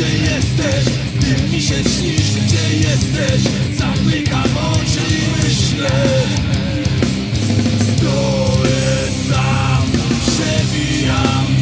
Gdzie jesteś? Ty mi się śnisz Gdzie jesteś? Zamykam oczy i myślę Stoję sam Przewijam